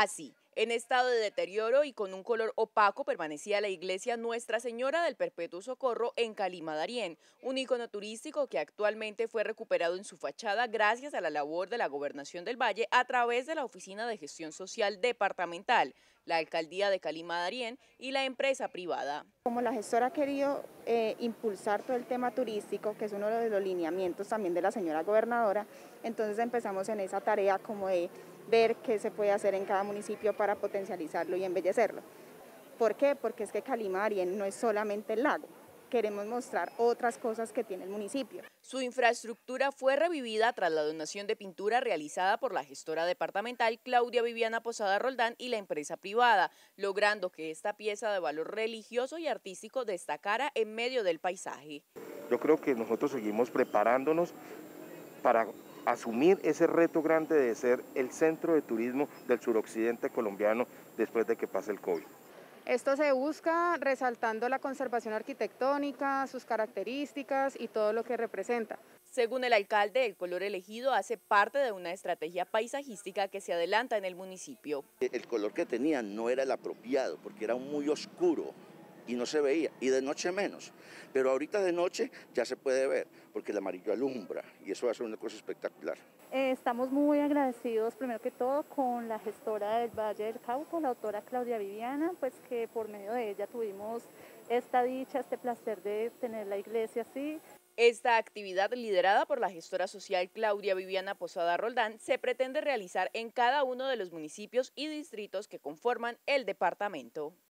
Así, en estado de deterioro y con un color opaco permanecía la iglesia Nuestra Señora del Perpetuo Socorro en Calima Darién, un icono turístico que actualmente fue recuperado en su fachada gracias a la labor de la Gobernación del Valle a través de la Oficina de Gestión Social Departamental, la Alcaldía de Calima Darién y la empresa privada. Como la gestora ha querido eh, impulsar todo el tema turístico, que es uno de los lineamientos también de la señora gobernadora, entonces empezamos en esa tarea como de ver qué se puede hacer en cada municipio para potencializarlo y embellecerlo. ¿Por qué? Porque es que Calimarien no es solamente el lago, queremos mostrar otras cosas que tiene el municipio. Su infraestructura fue revivida tras la donación de pintura realizada por la gestora departamental Claudia Viviana Posada Roldán y la empresa privada, logrando que esta pieza de valor religioso y artístico destacara en medio del paisaje. Yo creo que nosotros seguimos preparándonos para asumir ese reto grande de ser el centro de turismo del suroccidente colombiano después de que pase el COVID. Esto se busca resaltando la conservación arquitectónica, sus características y todo lo que representa. Según el alcalde, el color elegido hace parte de una estrategia paisajística que se adelanta en el municipio. El color que tenía no era el apropiado porque era muy oscuro, y no se veía, y de noche menos. Pero ahorita de noche ya se puede ver, porque el amarillo alumbra y eso va a ser una cosa espectacular. Eh, estamos muy agradecidos, primero que todo, con la gestora del Valle del Cauca, la autora Claudia Viviana, pues que por medio de ella tuvimos esta dicha, este placer de tener la iglesia así. Esta actividad liderada por la gestora social Claudia Viviana Posada Roldán se pretende realizar en cada uno de los municipios y distritos que conforman el departamento.